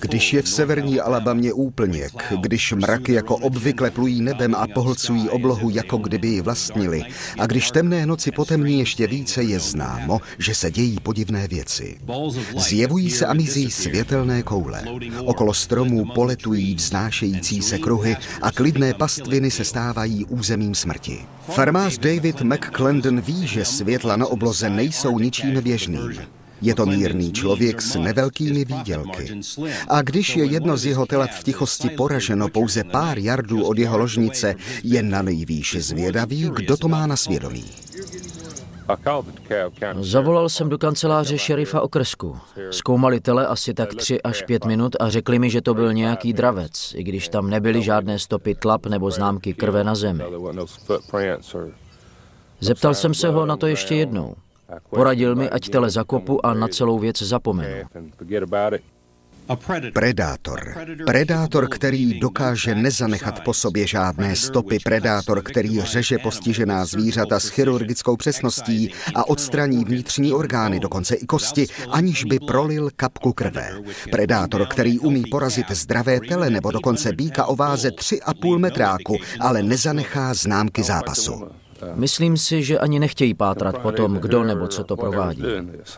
Když je v severní Alabamě úplněk, když mraky jako obvykle plují nebem a pohlcují oblohu, jako kdyby ji vlastnili, a když temné noci potemní ještě více, je známo, že se dějí podivné věci. Zjevují se a mizí světelné koule. Okolo stromů poletují vznášející se kruhy a klidné pastviny se stávají územím smrti. Farmář David McClendon ví, že světla na obloze nejsou ničím běžným. Je to mírný člověk s nevelkými výdělky. A když je jedno z jeho telat v tichosti poraženo pouze pár jardů od jeho ložnice, je na nejvýši zvědavý, kdo to má na svědomí. Zavolal jsem do kanceláře šerifa okresku. Zkoumali tele asi tak tři až pět minut a řekli mi, že to byl nějaký dravec, i když tam nebyly žádné stopy tlap nebo známky krve na zemi. Zeptal jsem se ho na to ještě jednou. Poradil mi, ať tele zakopu a na celou věc zapomenu. Predátor. Predátor, který dokáže nezanechat po sobě žádné stopy. Predátor, který řeže postižená zvířata s chirurgickou přesností a odstraní vnitřní orgány, dokonce i kosti, aniž by prolil kapku krve. Predátor, který umí porazit zdravé tele nebo dokonce býka o váze 3,5 metráku, ale nezanechá známky zápasu. Myslím si, že ani nechtějí pátrat po tom, kdo nebo co to provádí.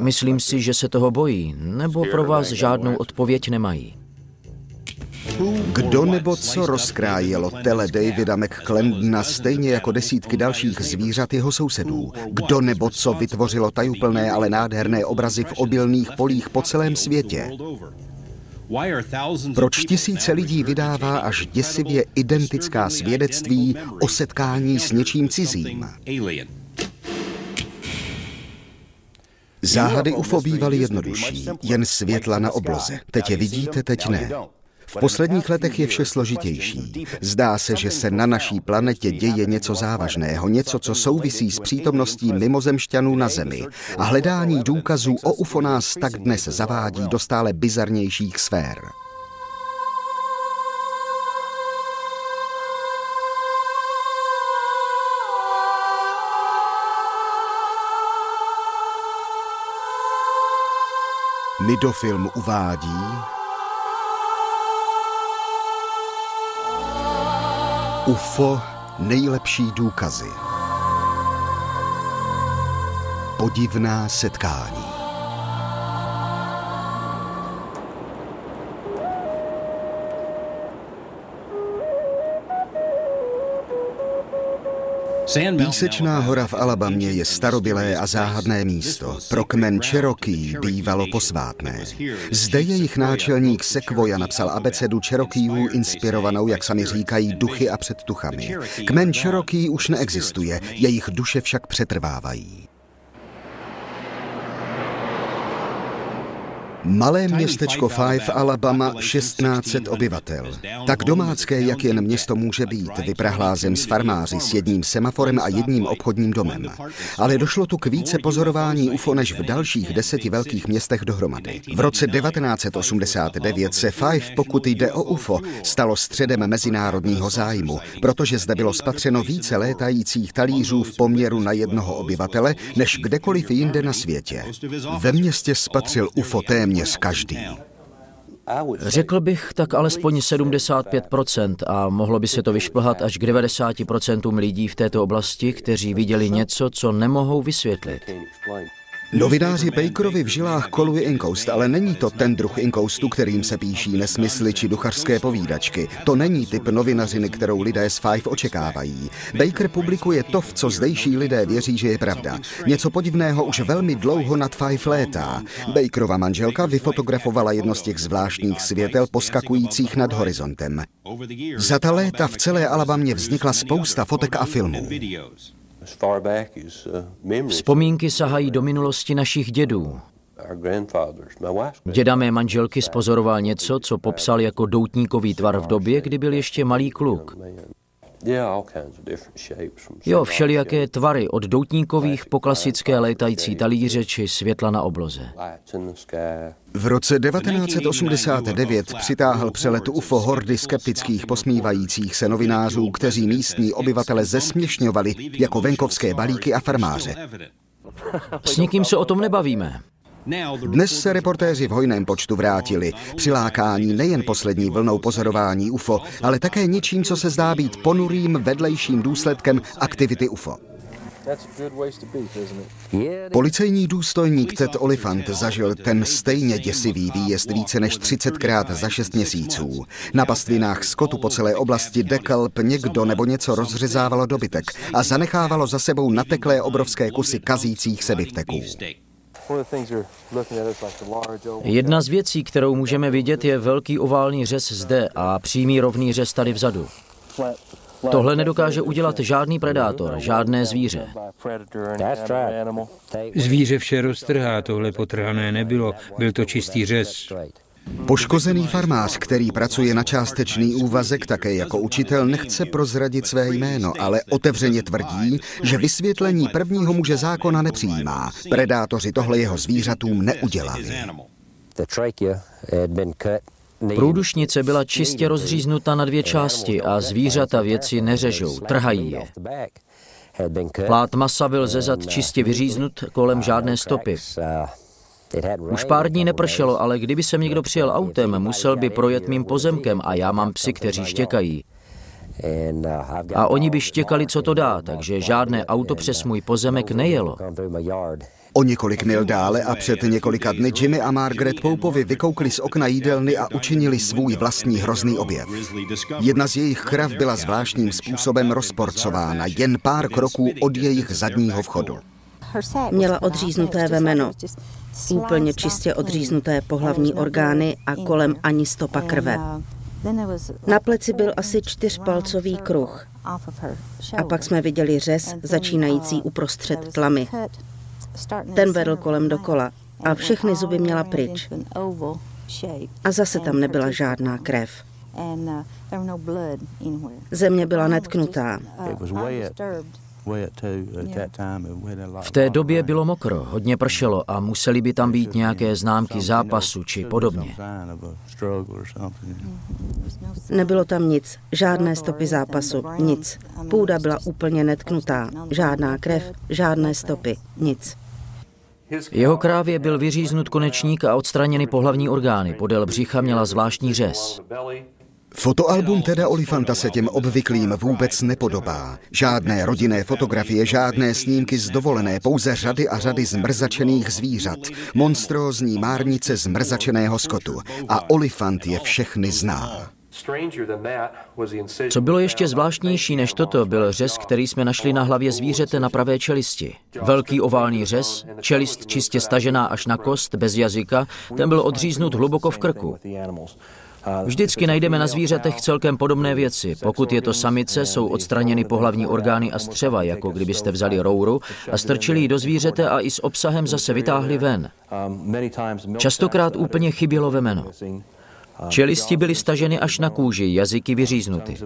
Myslím si, že se toho bojí, nebo pro vás žádnou odpověď nemají. Kdo nebo co rozkrájelo tele Davida McClendona stejně jako desítky dalších zvířat jeho sousedů? Kdo nebo co vytvořilo tajuplné, ale nádherné obrazy v obilných polích po celém světě? Proč tisíce lidí vydává až děsivě identická svědectví o setkání s něčím cizím? Záhady UFO bývaly jednodušší, jen světla na obloze. Teď je vidíte, teď ne. V posledních letech je vše složitější. Zdá se, že se na naší planetě děje něco závažného, něco, co souvisí s přítomností mimozemšťanů na Zemi. A hledání důkazů o UFO nás tak dnes zavádí do stále bizarnějších sfér. Midofilm uvádí, UFO nejlepší důkazy. Podivná setkání. Písečná hora v Alabamě je starobilé a záhadné místo. Pro kmen Cherokee bývalo posvátné. Zde jejich náčelník Sequoia napsal abecedu Cherokeeů inspirovanou, jak sami říkají, duchy a předtuchami. Kmen Cherokee už neexistuje, jejich duše však přetrvávají. Malé městečko Five, Alabama, 1600 obyvatel. Tak domácké, jak jen město může být, vyprahlá zem s farmáři s jedním semaforem a jedním obchodním domem. Ale došlo tu k více pozorování UFO než v dalších deseti velkých městech dohromady. V roce 1989 se Five, pokud jde o UFO, stalo středem mezinárodního zájmu, protože zde bylo spatřeno více létajících talířů v poměru na jednoho obyvatele než kdekoliv jinde na světě. Ve městě spatřil UFO téměř téměř každý. Řekl bych tak alespoň 75% a mohlo by se to vyšplhat až k 90% lidí v této oblasti, kteří viděli něco, co nemohou vysvětlit. Novináři Bakerovi v žilách koluje inkoust, ale není to ten druh inkoustu, kterým se píší nesmysly či duchařské povídačky. To není typ novinařiny, kterou lidé z Five očekávají. Baker publikuje to, v co zdejší lidé věří, že je pravda. Něco podivného už velmi dlouho nad Five létá. Bakerova manželka vyfotografovala jedno z těch zvláštních světel poskakujících nad horizontem. Za ta léta v celé Alabamě vznikla spousta fotek a filmů. Uh, Vzpomínky sahají do minulosti našich dědů. Děda mé manželky spozoroval něco, co popsal jako doutníkový tvar v době, kdy byl ještě malý kluk. Jo, všelijaké tvary, od doutníkových po klasické létající talíře či světla na obloze. V roce 1989 přitáhl přelet UFO hordy skeptických posmívajících se novinářů, kteří místní obyvatele zesměšňovali jako venkovské balíky a farmáře. S nikým se o tom nebavíme. Dnes se reportéři v hojném počtu vrátili, přilákání nejen poslední vlnou pozorování UFO, ale také něčím, co se zdá být ponurým vedlejším důsledkem aktivity UFO. Policejní důstojník Ted Olifant zažil ten stejně děsivý výjezd více než 30krát za 6 měsíců. Na pastvinách skotu po celé oblasti Dekalp někdo nebo něco rozřezávalo dobytek a zanechávalo za sebou nateklé obrovské kusy kazících se bifteků. Jedna z věcí, kterou můžeme vidět, je velký oválný řez zde a přímý rovný řez tady vzadu. Tohle nedokáže udělat žádný predátor, žádné zvíře. Zvíře vše roztrhá, tohle potrhané nebylo, byl to čistý řez. Poškozený farmář, který pracuje na částečný úvazek také jako učitel, nechce prozradit své jméno, ale otevřeně tvrdí, že vysvětlení prvního muže zákona nepřijímá. Predátoři tohle jeho zvířatům neudělali. Průdušnice byla čistě rozříznuta na dvě části a zvířata věci neřežou, trhají je. Plát masa byl ze zad čistě vyříznut kolem žádné stopy. Už pár dní nepršelo, ale kdyby sem někdo přijel autem, musel by projet mým pozemkem a já mám psy, kteří štěkají. A oni by štěkali, co to dá, takže žádné auto přes můj pozemek nejelo. O několik mil dále a před několika dny Jimmy a Margaret Poupovi vykoukli z okna jídelny a učinili svůj vlastní hrozný objev. Jedna z jejich krav byla zvláštním způsobem rozporcována jen pár kroků od jejich zadního vchodu. Měla odříznuté vemeno, úplně čistě odříznuté pohlavní orgány a kolem ani stopa krve. Na pleci byl asi čtyřpalcový kruh. A pak jsme viděli řez začínající uprostřed tlamy. Ten vedl kolem dokola a všechny zuby měla pryč. A zase tam nebyla žádná krev. Země byla netknutá. V té době bylo mokro, hodně pršelo a museli by tam být nějaké známky zápasu či podobně. Nebylo tam nic, žádné stopy zápasu, nic. Půda byla úplně netknutá, žádná krev, žádné stopy, nic. Jeho krávě byl vyříznut konečník a odstraněny pohlavní orgány. Podél břicha měla zvláštní řez. Fotoalbum Teda Olifanta se těm obvyklým vůbec nepodobá. Žádné rodinné fotografie, žádné snímky z dovolené, pouze řady a řady zmrzačených zvířat. Monstrózní márnice zmrzačeného skotu. A Olifant je všechny zná. Co bylo ještě zvláštnější než toto, byl řez, který jsme našli na hlavě zvířete na pravé čelisti. Velký oválný řez, čelist čistě stažená až na kost, bez jazyka, ten byl odříznut hluboko v krku. Vždycky najdeme na zvířatech celkem podobné věci. Pokud je to samice, jsou odstraněny pohlavní orgány a střeva, jako kdybyste vzali rouru a strčili ji do zvířete a i s obsahem zase vytáhli ven. Častokrát úplně chybělo vemeno. Čelisti byly staženy až na kůži, jazyky vyříznuty.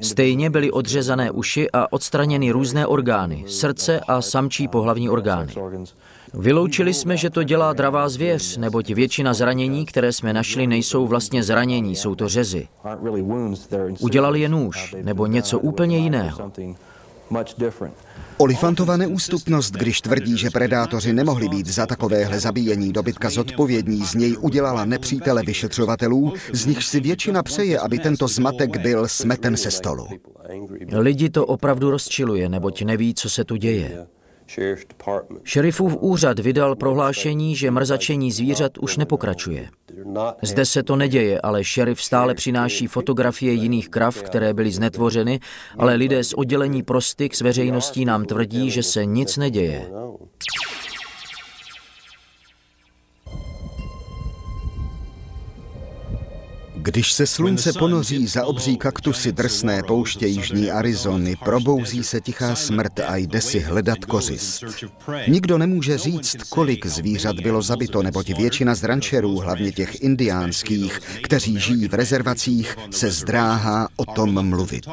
Stejně byly odřezané uši a odstraněny různé orgány, srdce a samčí pohlavní orgány. Vyloučili jsme, že to dělá dravá zvěř, neboť většina zranění, které jsme našli, nejsou vlastně zranění, jsou to řezy. Udělali je nůž, nebo něco úplně jiného. Olifantova neústupnost, když tvrdí, že predátoři nemohli být za takovéhle zabíjení dobytka zodpovědní, z něj udělala nepřítele vyšetřovatelů, z nich si většina přeje, aby tento zmatek byl smeten se stolu. Lidi to opravdu rozčiluje, neboť neví, co se tu děje. Šerifův úřad vydal prohlášení, že mrzačení zvířat už nepokračuje. Zde se to neděje, ale šerif stále přináší fotografie jiných krav, které byly znetvořeny, ale lidé z oddělení prostyk s veřejností nám tvrdí, že se nic neděje. Když se slunce ponoří za obří kaktusy drsné pouště jižní Arizony, probouzí se tichá smrt a jde si hledat kořist. Nikdo nemůže říct, kolik zvířat bylo zabito, neboť většina z rančerů, hlavně těch indiánských, kteří žijí v rezervacích, se zdráhá o tom mluvit.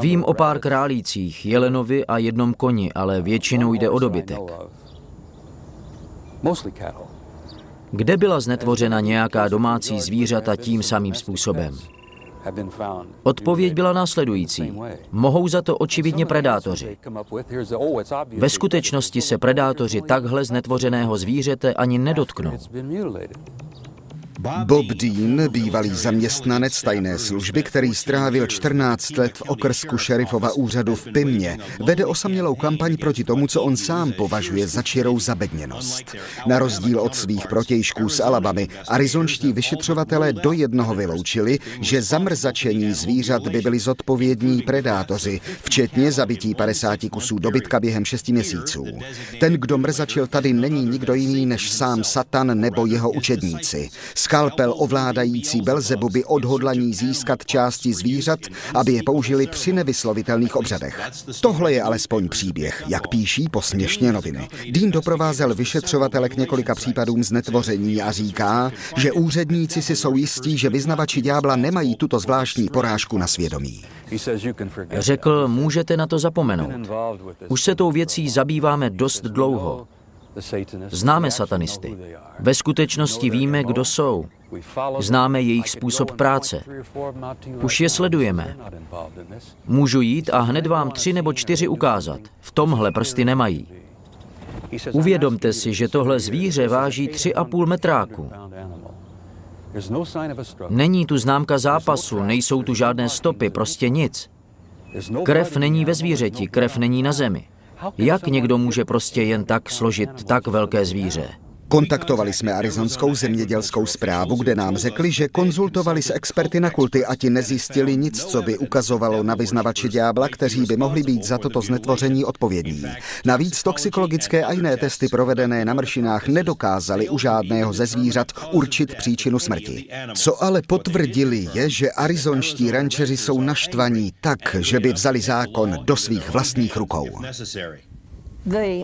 Vím o pár králících, jelenovi a jednom koni, ale většinou jde o dobytek. Kde byla znetvořena nějaká domácí zvířata tím samým způsobem? Odpověď byla následující. Mohou za to očividně predátoři. Ve skutečnosti se predátoři takhle znetvořeného zvířete ani nedotknou. Bob Dean, bývalý zaměstnanec tajné služby, který strávil 14 let v okrsku šerifova úřadu v Pimě, vede osamělou kampaň proti tomu, co on sám považuje za čirou zabedněnost. Na rozdíl od svých protějšků z Alabamy, arizonští vyšetřovatelé do jednoho vyloučili, že za mrzačení zvířat by byli zodpovědní predátoři, včetně zabití 50 kusů dobytka během 6 měsíců. Ten, kdo mrzačil tady, není nikdo jiný než sám Satan nebo jeho učedníci. Skalpel ovládající Belzebuby odhodlaní získat části zvířat, aby je použili při nevyslovitelných obřadech. Tohle je alespoň příběh, jak píší posměšně noviny. Dean doprovázel vyšetřovatele k několika případům znetvoření a říká, že úředníci si jsou jistí, že vyznavači ďábla nemají tuto zvláštní porážku na svědomí. Řekl, můžete na to zapomenout. Už se tou věcí zabýváme dost dlouho. Známe satanisty. Ve skutečnosti víme, kdo jsou. Známe jejich způsob práce. Už je sledujeme. Můžu jít a hned vám tři nebo čtyři ukázat. V tomhle prsty nemají. Uvědomte si, že tohle zvíře váží tři a půl metráku. Není tu známka zápasu, nejsou tu žádné stopy, prostě nic. Krev není ve zvířeti, krev není na zemi. Jak někdo může prostě jen tak složit tak velké zvíře? Kontaktovali jsme arizonskou zemědělskou zprávu, kde nám řekli, že konzultovali s experty na kulty a ti nezjistili nic, co by ukazovalo na vyznavači ďábla, kteří by mohli být za toto znetvoření odpovědní. Navíc toxikologické a jiné testy provedené na mršinách nedokázaly u žádného ze zvířat určit příčinu smrti. Co ale potvrdili je, že arizonští rančeři jsou naštvaní tak, že by vzali zákon do svých vlastních rukou.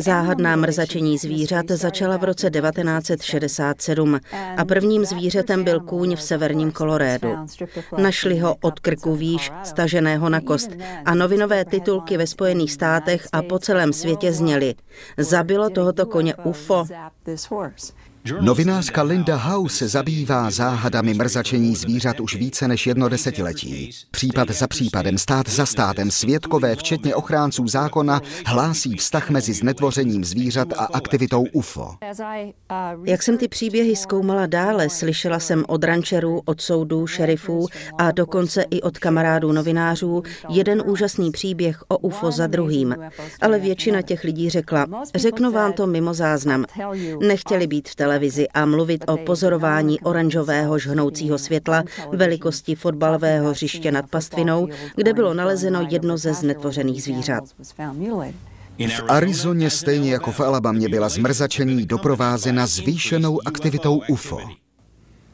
Záhadná mrzačení zvířat začala v roce 1967 a prvním zvířetem byl kůň v severním Kolorédu. Našli ho od krku výš, staženého na kost a novinové titulky ve Spojených státech a po celém světě zněly Zabilo tohoto koně UFO. Novinářka Linda House se zabývá záhadami mrzačení zvířat už více než jedno desetiletí. Případ za případem, stát za státem, svědkové, včetně ochránců zákona, hlásí vztah mezi znetvořením zvířat a aktivitou UFO. Jak jsem ty příběhy zkoumala dále, slyšela jsem od rančerů, od soudů, šerifů a dokonce i od kamarádů novinářů jeden úžasný příběh o UFO za druhým. Ale většina těch lidí řekla, řeknu vám to mimo záznam. Nechtěli být v televizi televizi a mluvit o pozorování oranžového žhnoucího světla velikosti fotbalového hřiště nad pastvinou, kde bylo nalezeno jedno ze znetvořených zvířat. V Arizoně stejně jako v Alabamě byla zmrzačení doprovázena zvýšenou aktivitou UFO.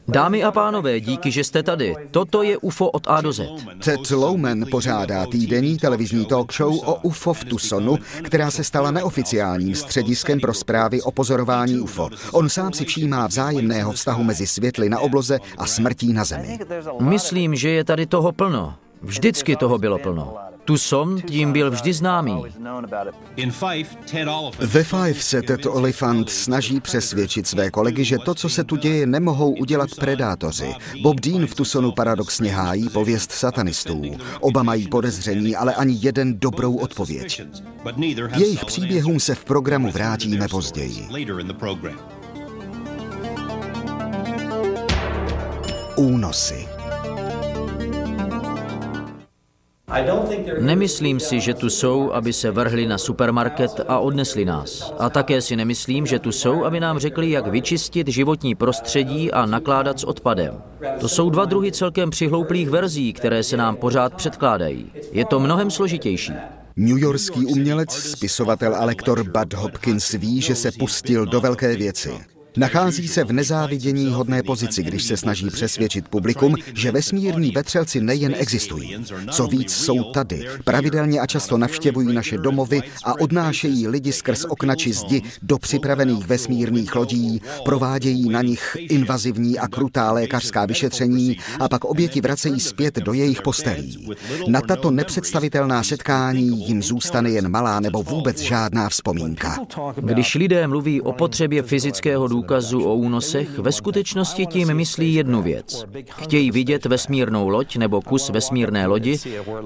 Dámy a pánové, díky, že jste tady. Toto je UFO od A do Z. Ted Lowman pořádá týdenní televizní talk show o UFO v Tucsonu, která se stala neoficiálním střediskem pro zprávy o pozorování UFO. On sám si všímá vzájemného vztahu mezi světly na obloze a smrtí na zemi. Myslím, že je tady toho plno. Vždycky toho bylo plno. Tucson tím byl vždy známý. Ve Five se Ted Oliphant snaží přesvědčit své kolegy, že to, co se tu děje, nemohou udělat predátoři. Bob Dean v Tucsonu paradoxně hájí pověst satanistů. Oba mají podezření, ale ani jeden dobrou odpověď. K jejich příběhům se v programu vrátíme později. Únosy. Nemyslím si, že tu jsou, aby se vrhli na supermarket a odnesli nás. A také si nemyslím, že tu jsou, aby nám řekli, jak vyčistit životní prostředí a nakládat s odpadem. To jsou dva druhy celkem přihlouplých verzí, které se nám pořád předkládají. Je to mnohem složitější. Newyorský umělec, spisovatel a lektor Bud Hopkins ví, že se pustil do velké věci. Nachází se v nezávidění hodné pozici, když se snaží přesvědčit publikum, že vesmírní vetřelci nejen existují. Co víc jsou tady, pravidelně a často navštěvují naše domovy a odnášejí lidi skrz okna či zdi do připravených vesmírných lodí, provádějí na nich invazivní a krutá lékařská vyšetření a pak oběti vracejí zpět do jejich postelí. Na tato nepředstavitelná setkání jim zůstane jen malá nebo vůbec žádná vzpomínka. Když lidé mluví o potřebě fyzického důkazu, důkazu o únosech, ve skutečnosti tím myslí jednu věc. Chtějí vidět vesmírnou loď nebo kus vesmírné lodi,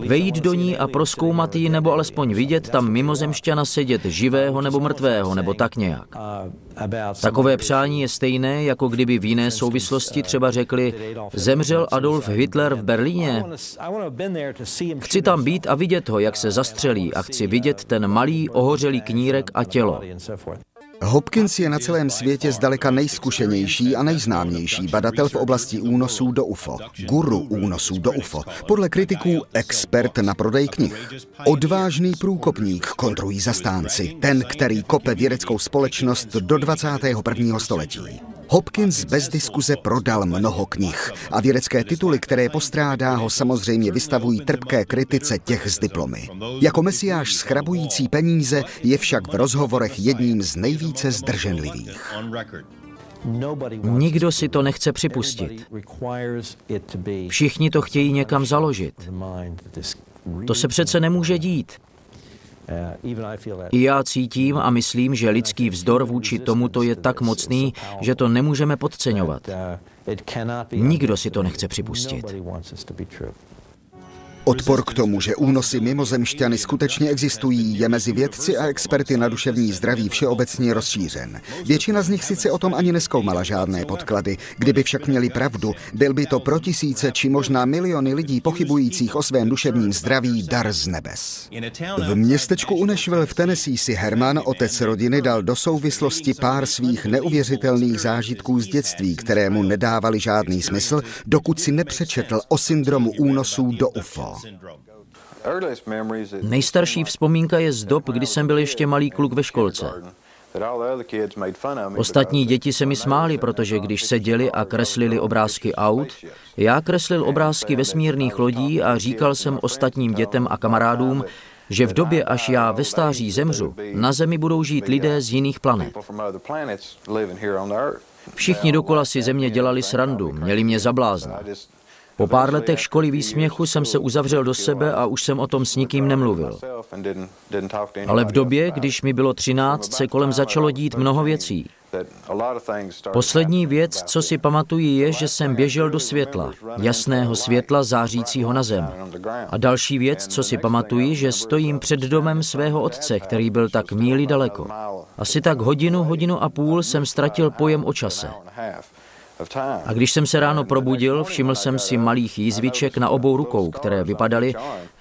vejít do ní a proskoumat ji, nebo alespoň vidět tam mimozemšťana sedět živého nebo mrtvého, nebo tak nějak. Takové přání je stejné, jako kdyby v jiné souvislosti třeba řekli, zemřel Adolf Hitler v Berlíně. Chci tam být a vidět ho, jak se zastřelí a chci vidět ten malý ohořelý knírek a tělo. Hopkins je na celém světě zdaleka nejzkušenější a nejznámější badatel v oblasti únosů do UFO. Guru únosů do UFO. Podle kritiků expert na prodej knih. Odvážný průkopník, kontrují zastánci. Ten, který kope vědeckou společnost do 21. století. Hopkins bez diskuze prodal mnoho knih a vědecké tituly, které postrádá, ho samozřejmě vystavují trpké kritice těch s diplomy. Jako mesiáš schrabující peníze je však v rozhovorech jedním z nejvíce zdrženlivých. Nikdo si to nechce připustit. Všichni to chtějí někam založit. To se přece nemůže dít. I já cítím a myslím, že lidský vzdor vůči tomuto je tak mocný, že to nemůžeme podceňovat. Nikdo si to nechce připustit. Odpor k tomu, že únosy mimozemšťany skutečně existují, je mezi vědci a experty na duševní zdraví všeobecně rozšířen. Většina z nich sice o tom ani neskoumala žádné podklady. Kdyby však měli pravdu, byl by to pro tisíce či možná miliony lidí pochybujících o svém duševním zdraví dar z nebes. V městečku u Nashville v Tennessee si Herman, otec rodiny, dal do souvislosti pár svých neuvěřitelných zážitků z dětství, kterému nedávali žádný smysl, dokud si nepřečetl o syndromu únosů do UFO. Nejstarší vzpomínka je z dob, kdy jsem byl ještě malý kluk ve školce. Ostatní děti se mi smáli, protože když seděli a kreslili obrázky aut, já kreslil obrázky vesmírných lodí a říkal jsem ostatním dětem a kamarádům, že v době, až já ve stáří zemřu, na Zemi budou žít lidé z jiných planet. Všichni dokola si země dělali srandu, měli mě zablázna. Po pár letech školy výsměchu jsem se uzavřel do sebe a už jsem o tom s nikým nemluvil. Ale v době, když mi bylo 13, se kolem začalo dít mnoho věcí. Poslední věc, co si pamatuji, je, že jsem běžel do světla, jasného světla zářícího na zem. A další věc, co si pamatuji, že stojím před domem svého otce, který byl tak míli daleko. Asi tak hodinu, hodinu a půl jsem ztratil pojem o čase. A když jsem se ráno probudil, všiml jsem si malých jízviček na obou rukou, které vypadaly,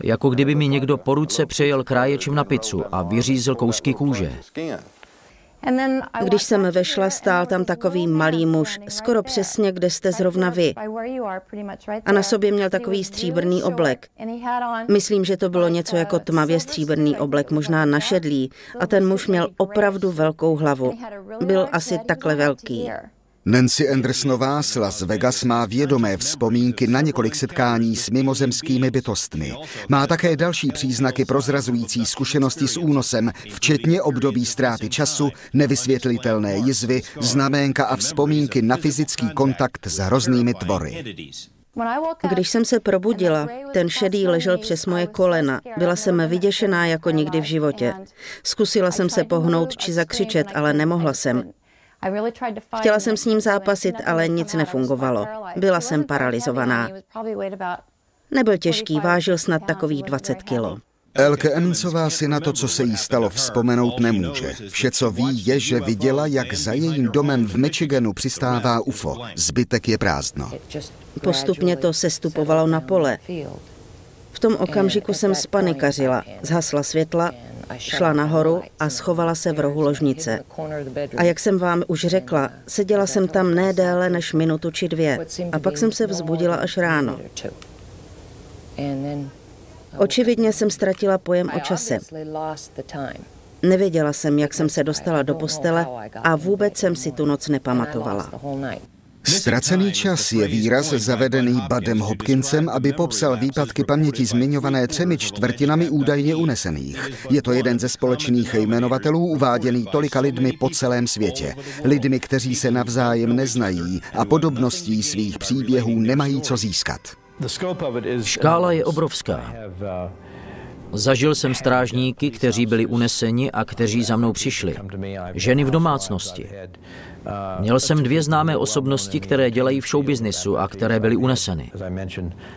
jako kdyby mi někdo po ruce přejel kráječem na pizzu a vyřízl kousky kůže. Když jsem vešla, stál tam takový malý muž, skoro přesně, kde jste zrovna vy. A na sobě měl takový stříbrný oblek. Myslím, že to bylo něco jako tmavě stříbrný oblek, možná našedlý. A ten muž měl opravdu velkou hlavu. Byl asi takhle velký. Nancy Andersonová z Las Vegas má vědomé vzpomínky na několik setkání s mimozemskými bytostmi. Má také další příznaky prozrazující zkušenosti s únosem, včetně období ztráty času, nevysvětlitelné jizvy, znaménka a vzpomínky na fyzický kontakt s hroznými tvory. Když jsem se probudila, ten šedý ležel přes moje kolena. Byla jsem vyděšená jako nikdy v životě. Zkusila jsem se pohnout či zakřičet, ale nemohla jsem. Chtěla jsem s ním zápasit, ale nic nefungovalo. Byla jsem paralizovaná. Nebyl těžký, vážil snad takových 20 kilo. Elke Emmonsová si na to, co se jí stalo, vzpomenout nemůže. Vše, co ví, je, že viděla, jak za jejím domem v Michiganu přistává UFO. Zbytek je prázdno. Postupně to sestupovalo na pole. V tom okamžiku jsem spanikařila. Zhasla světla Šla nahoru a schovala se v rohu ložnice. A jak jsem vám už řekla, seděla jsem tam ne déle než minutu či dvě. A pak jsem se vzbudila až ráno. Očividně jsem ztratila pojem o čase. Nevěděla jsem, jak jsem se dostala do postele a vůbec jsem si tu noc nepamatovala. Ztracený čas je výraz zavedený Badem Hopkinsem, aby popsal výpadky paměti zmiňované třemi čtvrtinami údajně unesených. Je to jeden ze společných jmenovatelů uváděný tolika lidmi po celém světě. Lidmi, kteří se navzájem neznají a podobností svých příběhů nemají co získat. Škála je obrovská. Zažil jsem strážníky, kteří byli uneseni a kteří za mnou přišli. Ženy v domácnosti. Měl jsem dvě známé osobnosti, které dělají v showbiznisu a které byly uneseny.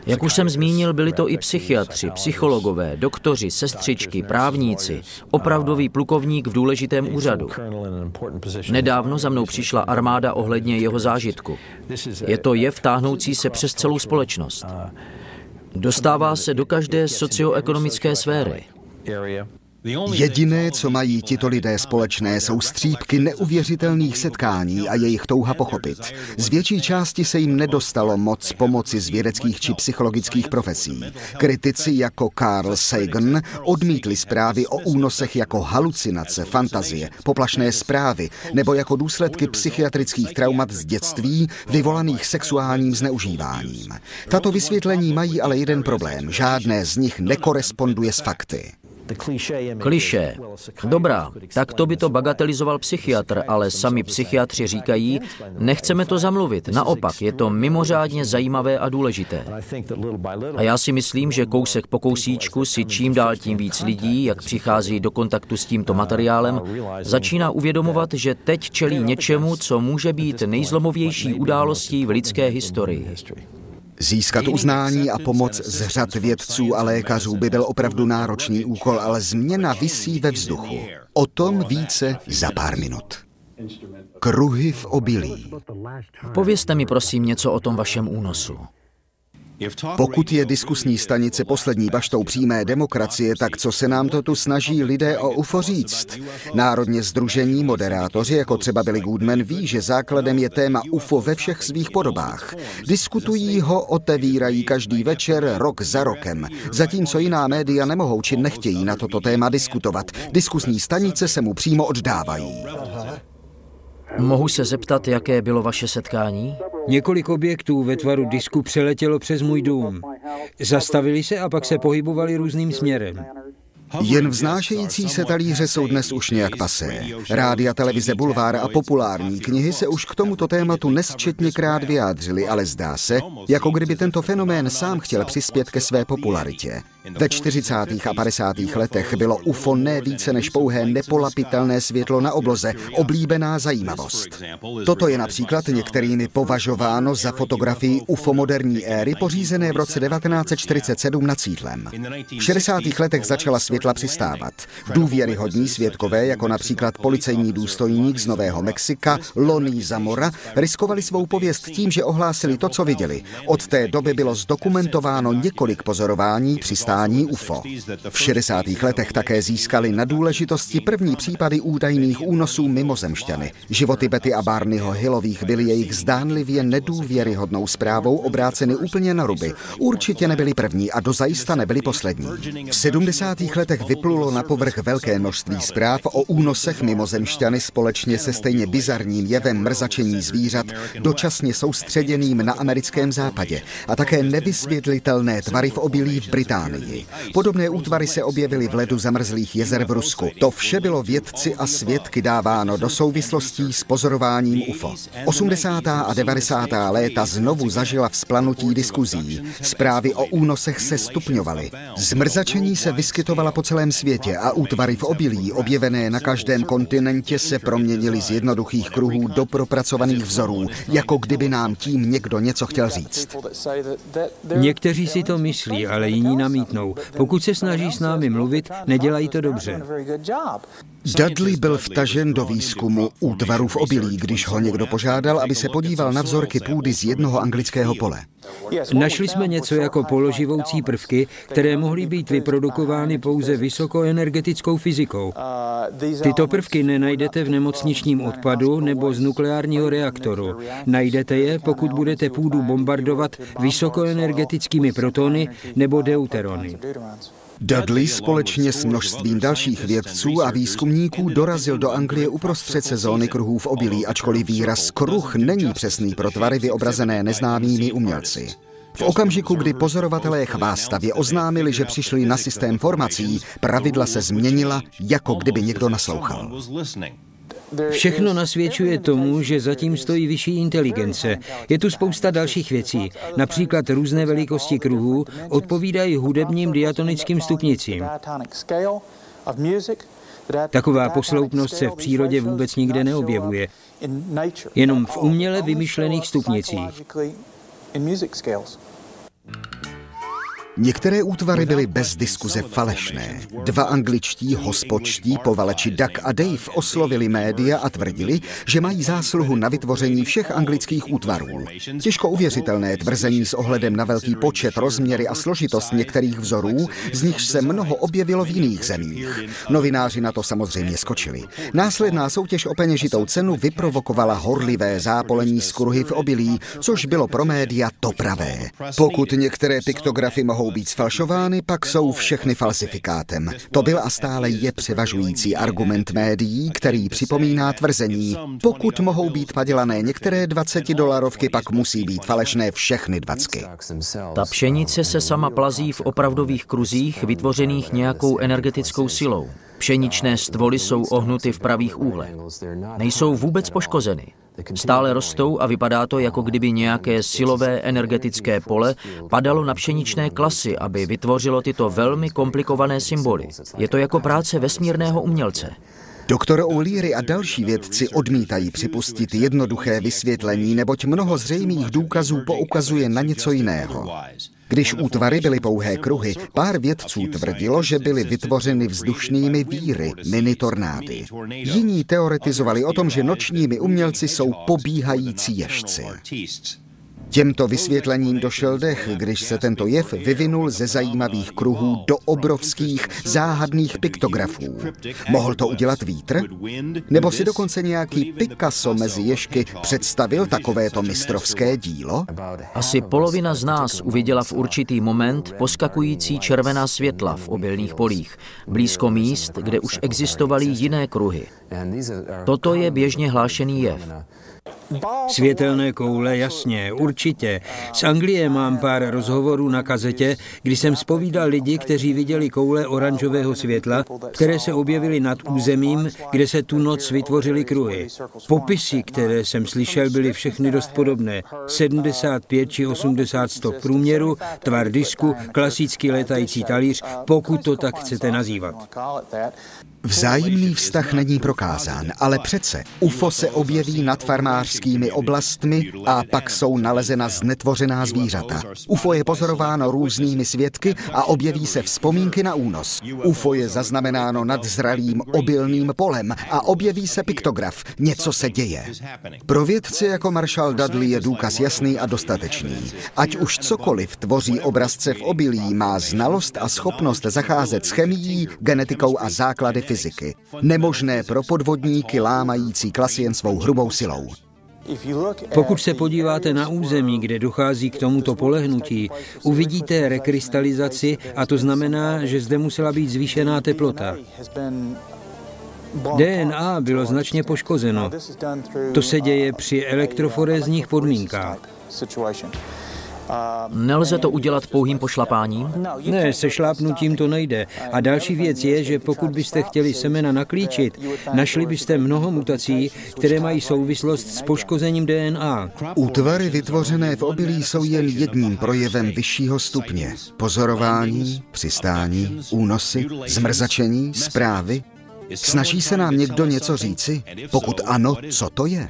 Jak už jsem zmínil, byli to i psychiatři, psychologové, doktoři, sestřičky, právníci, opravdový plukovník v důležitém úřadu. Nedávno za mnou přišla armáda ohledně jeho zážitku. Je to jev táhnoucí se přes celou společnost. Dostává se do každé socioekonomické sféry. Jediné, co mají tito lidé společné, jsou střípky neuvěřitelných setkání a jejich touha pochopit. Z větší části se jim nedostalo moc pomoci z vědeckých či psychologických profesí. Kritici jako Carl Sagan odmítli zprávy o únosech jako halucinace, fantazie, poplašné zprávy nebo jako důsledky psychiatrických traumat z dětství vyvolaných sexuálním zneužíváním. Tato vysvětlení mají ale jeden problém. Žádné z nich nekoresponduje s fakty. Kliše. Dobrá, tak to by to bagatelizoval psychiatr, ale sami psychiatři říkají, nechceme to zamluvit. Naopak, je to mimořádně zajímavé a důležité. A já si myslím, že kousek po kousíčku si čím dál tím víc lidí, jak přichází do kontaktu s tímto materiálem, začíná uvědomovat, že teď čelí něčemu, co může být nejzlomovější událostí v lidské historii. Získat uznání a pomoc z řad vědců a lékařů by byl opravdu náročný úkol, ale změna visí ve vzduchu. O tom více za pár minut. Kruhy v obilí. Povězte mi prosím něco o tom vašem únosu. Pokud je diskusní stanice poslední baštou přímé demokracie, tak co se nám to tu snaží lidé o UFO říct? Národně združení moderátoři, jako třeba Billy Goodman, ví, že základem je téma UFO ve všech svých podobách. Diskutují ho, otevírají každý večer, rok za rokem. Zatímco jiná média nemohou či nechtějí na toto téma diskutovat. Diskusní stanice se mu přímo oddávají. Mohu se zeptat, jaké bylo vaše setkání? Několik objektů ve tvaru disku přeletělo přes můj dům. Zastavili se a pak se pohybovali různým směrem. Jen vznášející se talíře jsou dnes už nějak pasé. Rádia, televize, bulvár a populární knihy se už k tomuto tématu nesčetněkrát vyjádřili, ale zdá se, jako kdyby tento fenomén sám chtěl přispět ke své popularitě. Ve 40. a 50. letech bylo UFO ne více než pouhé nepolapitelné světlo na obloze, oblíbená zajímavost. Toto je například některými považováno za fotografii UFO moderní éry pořízené v roce 1947 nad Cítlem. V 60. letech začala světla přistávat. Důvěryhodní svědkové, jako například policejní důstojník z Nového Mexika, Loní Zamora, riskovali svou pověst tím, že ohlásili to, co viděli. Od té doby bylo zdokumentováno několik pozorování přistávání stání UFO. V 60. letech také získali na důležitosti první případy údajných únosů mimozemšťany. Životy Betty a Barneyho Hillových byly jejich zdánlivě nedůvěryhodnou zprávou obráceny úplně na ruby. Určitě nebyli první a dozajista nebyli poslední. V 70. letech vyplulo na povrch velké množství zpráv o únosech mimozemšťany společně se stejně bizarním jevem mrzačení zvířat, dočasně soustředěným na americkém západě a také nevysvětlitelné tvary v obilí v Británii. Británii. Podobné útvary se objevily v ledu zamrzlých jezer v Rusku. To vše bylo vědci a svědky dáváno do souvislostí s pozorováním UFO. 80. a 90. léta znovu zažila vzplanutí diskuzí. Zprávy o únosech se stupňovaly. Zmrzačení se vyskytovala po celém světě a útvary v obilí, objevené na každém kontinentě, se proměnily z jednoduchých kruhů do propracovaných vzorů, jako kdyby nám tím někdo něco chtěl říct. Někteří si to myslí, ale jiní namítnou odmítnou. Pokud se snaží s námi mluvit, nedělají to dobře. Dudley byl vtažen do výzkumu útvaru v obilí, když ho někdo požádal, aby se podíval na vzorky půdy z jednoho anglického pole. Našli jsme něco jako položivoucí prvky, které mohly být vyprodukovány pouze vysokoenergetickou fyzikou. Tyto prvky nenajdete v nemocničním odpadu nebo z nukleárního reaktoru. Najdete je, pokud budete půdu bombardovat vysokoenergetickými protony nebo deuterony. Dudley společně s množstvím dalších vědců a výzkumníků dorazil do Anglie uprostřed sezóny kruhů v obilí, ačkoliv výraz kruh není přesný pro tvary vyobrazené neznámými umělci. V okamžiku, kdy pozorovatelé chvástavě oznámili, že přišli na systém formací, pravidla se změnila, jako kdyby někdo naslouchal. Všechno nasvědčuje tomu, že zatím stojí vyšší inteligence. Je tu spousta dalších věcí, například různé velikosti kruhů odpovídají hudebním diatonickým stupnicím. Taková posloupnost se v přírodě vůbec nikde neobjevuje, jenom v uměle vymyšlených stupnicích. Některé útvary byly bez diskuze falešné. Dva angličtí hospočtí povaleči Duck a Dave oslovili média a tvrdili, že mají zásluhu na vytvoření všech anglických útvarů. Těžko uvěřitelné tvrzení s ohledem na velký počet, rozměry a složitost některých vzorů, z nichž se mnoho objevilo v jiných zemích. Novináři na to samozřejmě skočili. Následná soutěž o peněžitou cenu vyprovokovala horlivé zápolení skruhy v obilí, což bylo pro média to pravé. Pokud některé piktografy mohou mohou být sfalšovány, pak jsou všechny falsifikátem. To byl a stále je převažující argument médií, který připomíná tvrzení. Pokud mohou být padělané některé 20 dolarovky, pak musí být falešné všechny dvacky. Ta pšenice se sama plazí v opravdových kruzích, vytvořených nějakou energetickou silou. Pšeničné stvoly jsou ohnuty v pravých úhlech. Nejsou vůbec poškozeny. Stále rostou a vypadá to, jako kdyby nějaké silové energetické pole padalo na pšeničné klasy, aby vytvořilo tyto velmi komplikované symboly. Je to jako práce vesmírného umělce. Doktor O'Leary a další vědci odmítají připustit jednoduché vysvětlení, neboť mnoho zřejmých důkazů poukazuje na něco jiného. Když útvary byly pouhé kruhy, pár vědců tvrdilo, že byly vytvořeny vzdušnými víry, mini tornády. Jiní teoretizovali o tom, že nočními umělci jsou pobíhající ježci. Těmto vysvětlením došel dech, když se tento jev vyvinul ze zajímavých kruhů do obrovských záhadných piktografů. Mohl to udělat vítr? Nebo si dokonce nějaký Picasso mezi ješky představil takovéto mistrovské dílo? Asi polovina z nás uviděla v určitý moment poskakující červená světla v obilných polích, blízko míst, kde už existovaly jiné kruhy. Toto je běžně hlášený jev. Světelné koule, jasně, určitě. Z Anglie mám pár rozhovorů na kazetě, kdy jsem spovídal lidi, kteří viděli koule oranžového světla, které se objevily nad územím, kde se tu noc vytvořily kruhy. Popisy, které jsem slyšel, byly všechny dost podobné. 75 či 80 stop průměru, tvar disku, klasický letající talíř, pokud to tak chcete nazývat. Vzájemný vztah není prokázán, ale přece UFO se objeví nad farmářskými oblastmi a pak jsou nalezena znetvořená zvířata. UFO je pozorováno různými svědky a objeví se vzpomínky na únos. UFO je zaznamenáno nad zralým obilným polem a objeví se piktograf. Něco se děje. Pro vědce jako Marshall Dudley je důkaz jasný a dostatečný. Ať už cokoliv tvoří obrazce v obilí, má znalost a schopnost zacházet s chemií, genetikou a základy. Nemožné pro podvodníky lámající klasy jen svou hrubou silou. Pokud se podíváte na území, kde dochází k tomuto polehnutí, uvidíte rekrystalizaci a to znamená, že zde musela být zvýšená teplota. DNA bylo značně poškozeno. To se děje při elektroforézních podmínkách. Nelze to udělat pouhým pošlapáním? Ne, se šlápnutím to nejde. A další věc je, že pokud byste chtěli semena naklíčit, našli byste mnoho mutací, které mají souvislost s poškozením DNA. Útvary vytvořené v obilí jsou jen jedním projevem vyššího stupně. Pozorování, přistání, únosy, zmrzačení, zprávy, Snaží se nám někdo něco říci? Pokud ano, co to je?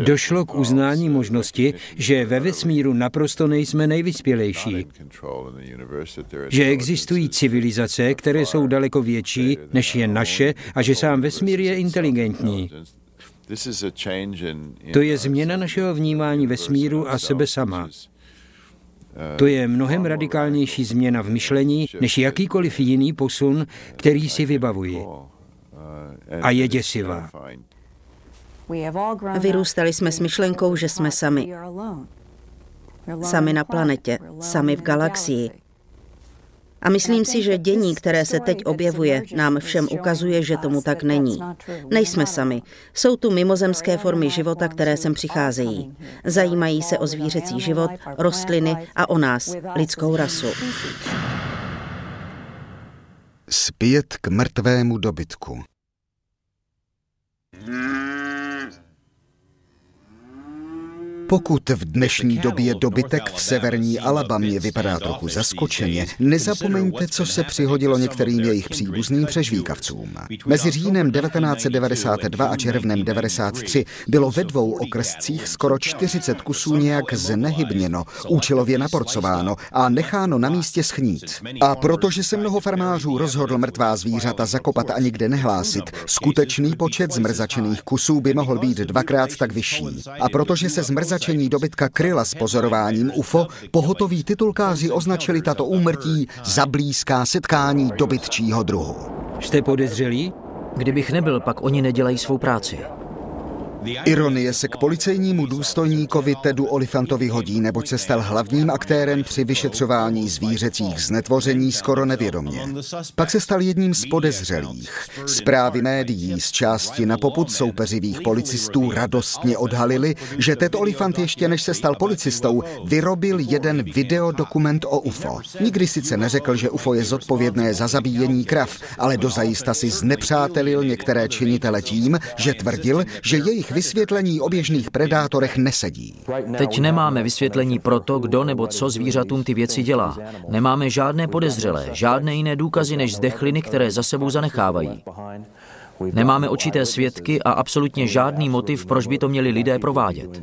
Došlo k uznání možnosti, že ve vesmíru naprosto nejsme nejvyspělejší. Že existují civilizace, které jsou daleko větší než je naše a že sám vesmír je inteligentní. To je změna našeho vnímání vesmíru a sebe sama. To je mnohem radikálnější změna v myšlení než jakýkoliv jiný posun, který si vybavuji. A je děsivá. Vyrůstali jsme s myšlenkou, že jsme sami. Sami na planetě, sami v galaxii. A myslím si, že dění, které se teď objevuje, nám všem ukazuje, že tomu tak není. Nejsme sami. Jsou tu mimozemské formy života, které sem přicházejí. Zajímají se o zvířecí život, rostliny a o nás, lidskou rasu. Zpět k mrtvému dobytku. Pokud v dnešní době dobytek v severní Alabamě vypadá trochu zaskočeně, nezapomeňte, co se přihodilo některým jejich příbuzným přežvíkavcům. Mezi říjnem 1992 a červnem 1993 bylo ve dvou okrescích skoro 40 kusů nějak znehybněno, účelově naporcováno a necháno na místě schnít. A protože se mnoho farmářů rozhodl mrtvá zvířata zakopat a nikde nehlásit, skutečný počet zmrzačených kusů by mohl být dvakrát tak vyšší. A protože se zmrzačení dobytka kryla s pozorováním UFO, pohotoví titulkáři označili tato úmrtí za blízká setkání dobytčího druhu. Jste podezřelí? Kdybych nebyl, pak oni nedělají svou práci. Ironie se k policejnímu důstojníkovi Tedu Olifantovi hodí, neboť se stal hlavním aktérem při vyšetřování zvířecích znetvoření skoro nevědomě. Pak se stal jedním z podezřelých. Zprávy médií z části na poput soupeřivých policistů radostně odhalili, že Ted Olifant ještě než se stal policistou, vyrobil jeden videodokument o UFO. Nikdy sice neřekl, že UFO je zodpovědné za zabíjení krav, ale dozajista si znepřátelil některé činitele tím, že tvrdil, že jejich vysvětlení o běžných predátorech nesedí. Teď nemáme vysvětlení pro to, kdo nebo co zvířatům ty věci dělá. Nemáme žádné podezřelé, žádné jiné důkazy než zdechliny, které za sebou zanechávají. Nemáme očité svědky a absolutně žádný motiv, proč by to měli lidé provádět.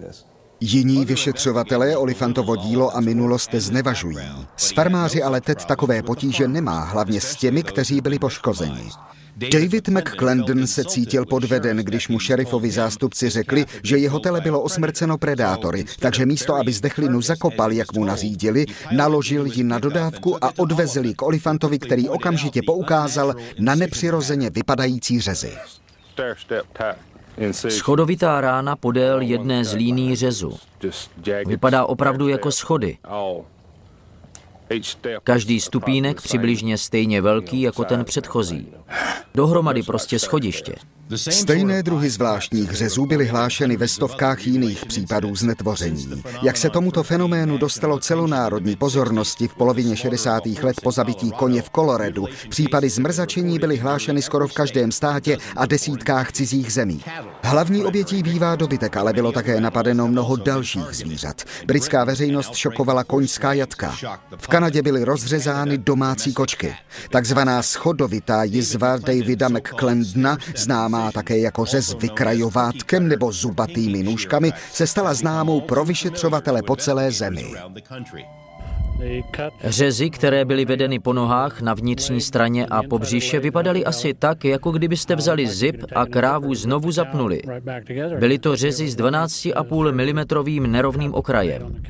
Jiní vyšetřovatelé Olifantovo dílo a minulost znevažují. S farmáři ale Ted takové potíže nemá, hlavně s těmi, kteří byli poškozeni. David McClendon se cítil podveden, když mu šerifovi zástupci řekli, že jeho tele bylo osmrceno predátory, takže místo, aby zdechlinu zakopal, jak mu nařídili, naložil ji na dodávku a odvezl ji k Olifantovi, který okamžitě poukázal na nepřirozeně vypadající řezy. Schodovitá rána podél jedné z líní řezu. Vypadá opravdu jako schody. Každý stupínek přibližně stejně velký jako ten předchozí. Dohromady prostě schodiště. Stejné druhy zvláštních řezů byly hlášeny ve stovkách jiných případů znetvoření. Jak se tomuto fenoménu dostalo celonárodní pozornosti v polovině 60. let po zabití koně v Koloredu, případy zmrzačení byly hlášeny skoro v každém státě a desítkách cizích zemí. Hlavní obětí bývá dobytek, ale bylo také napadeno mnoho dalších zvířat. Britská veřejnost šokovala koňská jatka. V Kanadě byly rozřezány domácí kočky. Takzvaná schodovitá jizva Davida McClendna, známá také jako řez vykrajovátkem nebo zubatými nůžkami, se stala známou pro vyšetřovatele po celé zemi. Řezy, které byly vedeny po nohách na vnitřní straně a po břiše, vypadaly asi tak, jako kdybyste vzali zip a krávu znovu zapnuli. Byly to řezy s 12,5 mm nerovným okrajem.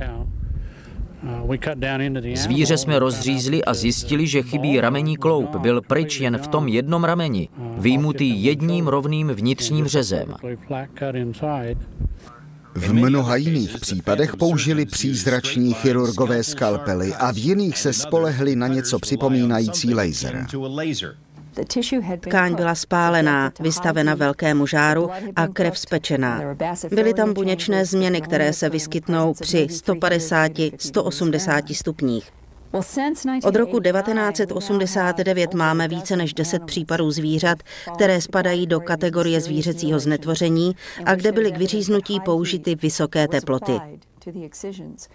Zvíře jsme rozřízli a zjistili, že chybí ramení kloup. Byl pryč jen v tom jednom rameni, výjimutý jedním rovným vnitřním řezem. V mnoha jiných případech použili přízrační chirurgové skalpely a v jiných se spolehli na něco připomínající laser. Tkáň byla spálená, vystavena velkému žáru a krev spečená. Byly tam buněčné změny, které se vyskytnou při 150-180 stupních. Od roku 1989 máme více než 10 případů zvířat, které spadají do kategorie zvířecího znetvoření a kde byly k vyříznutí použity vysoké teploty.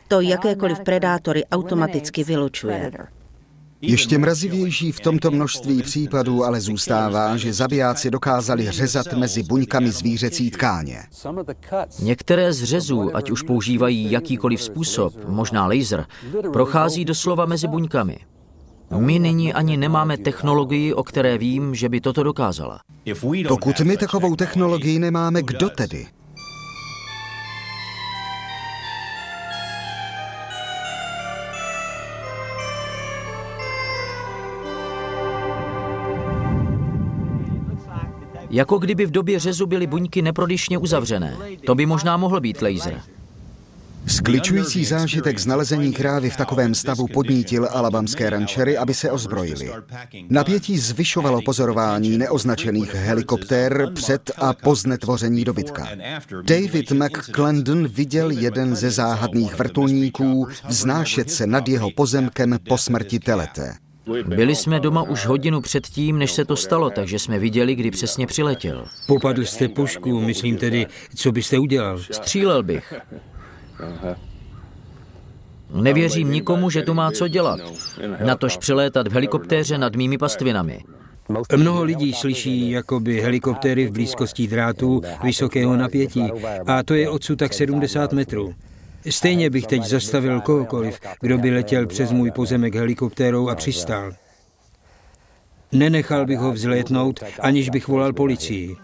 To jakékoliv predátory automaticky vylučuje. Ještě mrazivější v tomto množství případů ale zůstává, že zabijáci dokázali řezat mezi buňkami zvířecí tkáně. Některé z řezů, ať už používají jakýkoliv způsob, možná laser, prochází doslova mezi buňkami. My nyní ani nemáme technologii, o které vím, že by toto dokázala. Pokud my takovou technologii nemáme, kdo tedy? Jako kdyby v době řezu byly buňky neprodyšně uzavřené. To by možná mohl být laser. Skličující zážitek z nalezení krávy v takovém stavu podnítil alabamské rančery, aby se ozbrojili. Napětí zvyšovalo pozorování neoznačených helikoptér před a po znetvoření dobytka. David McClendon viděl jeden ze záhadných vrtulníků vznášet se nad jeho pozemkem po smrti telete. Byli jsme doma už hodinu předtím, než se to stalo, takže jsme viděli, kdy přesně přiletěl. Popadl jste pušku, myslím tedy, co byste udělal? Střílel bych. Nevěřím nikomu, že tu má co dělat. Natož přilétat v helikoptéře nad mými pastvinami. Mnoho lidí slyší jakoby helikoptéry v blízkosti drátů vysokého napětí a to je odsud tak 70 metrů. Stejně bych teď zastavil kohokoliv, kdo by letěl přes můj pozemek helikoptérou a přistál. Nenechal bych ho vzlétnout, aniž bych volal policii.